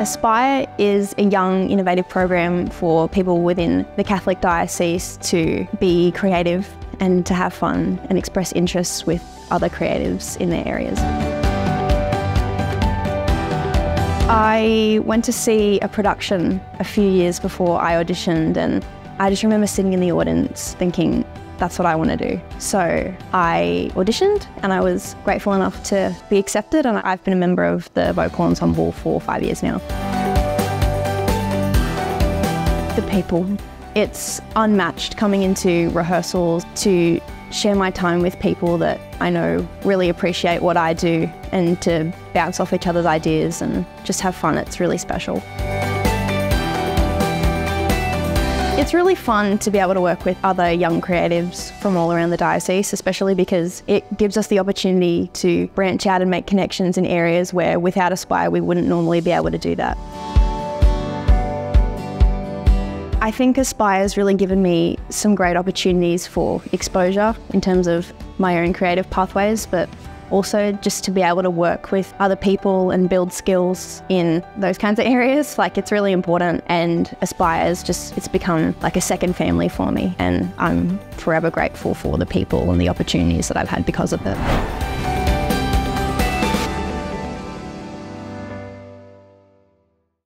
Aspire is a young, innovative program for people within the Catholic Diocese to be creative and to have fun and express interests with other creatives in their areas. I went to see a production a few years before I auditioned, and I just remember sitting in the audience thinking, that's what I want to do. So I auditioned and I was grateful enough to be accepted and I've been a member of the vocal ensemble for five years now. The people. It's unmatched coming into rehearsals to share my time with people that I know really appreciate what I do and to bounce off each other's ideas and just have fun. It's really special. It's really fun to be able to work with other young creatives from all around the diocese, especially because it gives us the opportunity to branch out and make connections in areas where without Aspire we wouldn't normally be able to do that. I think Aspire has really given me some great opportunities for exposure in terms of my own creative pathways, but also just to be able to work with other people and build skills in those kinds of areas. Like it's really important and Aspire's just, it's become like a second family for me. And I'm forever grateful for the people and the opportunities that I've had because of it.